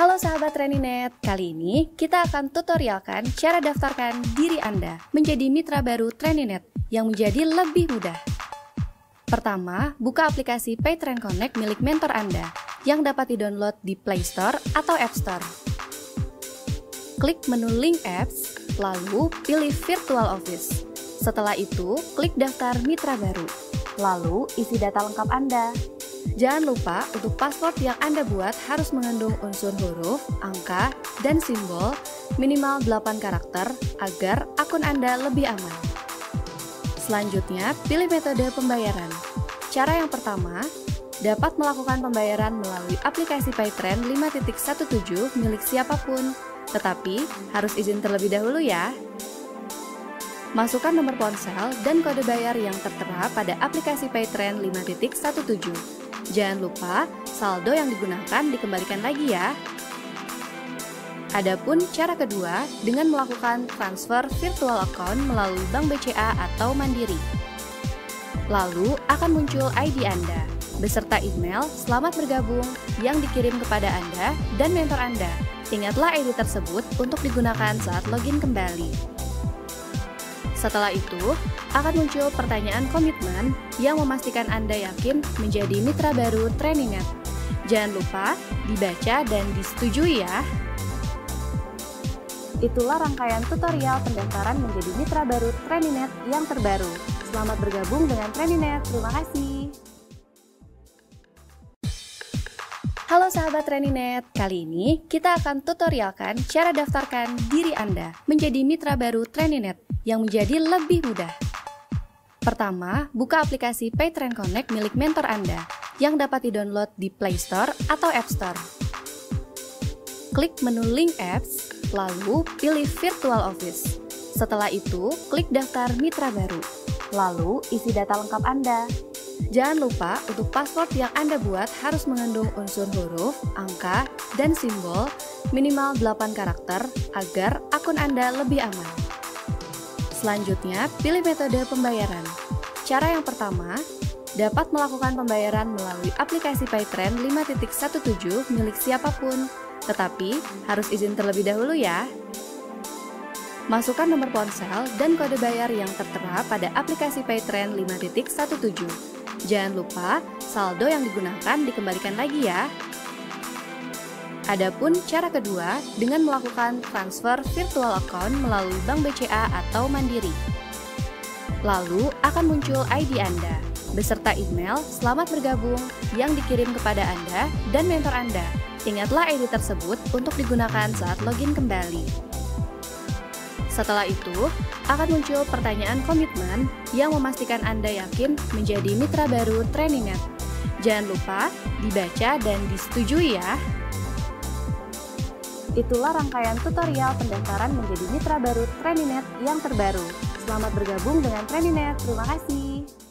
Halo sahabat Treninet, kali ini kita akan tutorialkan cara daftarkan diri Anda menjadi mitra baru Treninet yang menjadi lebih mudah. Pertama, buka aplikasi PayTrain Connect milik mentor Anda yang dapat di-download di Play Store atau App Store. Klik menu link apps, lalu pilih Virtual Office. Setelah itu, klik daftar mitra baru. Lalu, isi data lengkap Anda. Jangan lupa untuk password yang Anda buat harus mengandung unsur huruf, angka, dan simbol minimal 8 karakter agar akun Anda lebih aman. Selanjutnya, pilih metode pembayaran. Cara yang pertama, dapat melakukan pembayaran melalui aplikasi PayTrend 5.17 milik siapa pun, tetapi harus izin terlebih dahulu ya. Masukkan nomor ponsel dan kode bayar yang tertera pada aplikasi PayTrend 5.17. Jangan lupa, saldo yang digunakan dikembalikan lagi ya. Adapun cara kedua dengan melakukan transfer virtual account melalui Bank BCA atau Mandiri. Lalu akan muncul ID Anda beserta email selamat bergabung yang dikirim kepada Anda dan mentor Anda. Ingatlah ID tersebut untuk digunakan saat login kembali. Setelah itu, akan muncul pertanyaan komitmen yang memastikan Anda yakin menjadi mitra baru Traininget. Jangan lupa dibaca dan disetujui ya. Itulah rangkaian tutorial pendaftaran menjadi mitra baru Traininget yang terbaru. Selamat bergabung dengan Traininget. Terima kasih. Halo sahabat Traininget, kali ini kita akan tutorialkan cara daftarkan diri Anda menjadi mitra baru Traininget yang menjadi lebih mudah. Pertama, buka aplikasi PayTrain Connect milik mentor Anda yang dapat di-download di Play Store atau App Store. Klik menu link apps, lalu pilih Virtual Office. Setelah itu, klik daftar mitra baru. Lalu, isi data lengkap Anda. Jangan lupa untuk password yang Anda buat harus mengandung unsur huruf, angka, dan simbol minimal 8 karakter agar akun Anda lebih aman. Selanjutnya, pilih metode pembayaran. Cara yang pertama, dapat melakukan pembayaran melalui aplikasi PayTrend 5.17 milik siapa pun, tetapi harus izin terlebih dahulu ya. Masukkan nomor ponsel dan kode bayar yang tertera pada aplikasi PayTrend 5.17. Jangan lupa, saldo yang digunakan dikembalikan lagi ya. Adapun cara kedua dengan melakukan transfer virtual account melalui Bank BCA atau Mandiri. Lalu akan muncul ID Anda beserta email selamat bergabung yang dikirim kepada Anda dan mentor Anda. Ingatlah ID tersebut untuk digunakan saat login kembali. Setelah itu, akan muncul pertanyaan komitmen yang memastikan Anda yakin menjadi mitra baru Traininget. Jangan lupa dibaca dan disetujui ya. Itulah rangkaian tutorial pendaftaran menjadi mitra baru Treninet yang terbaru. Selamat bergabung dengan Treninet. Terima kasih.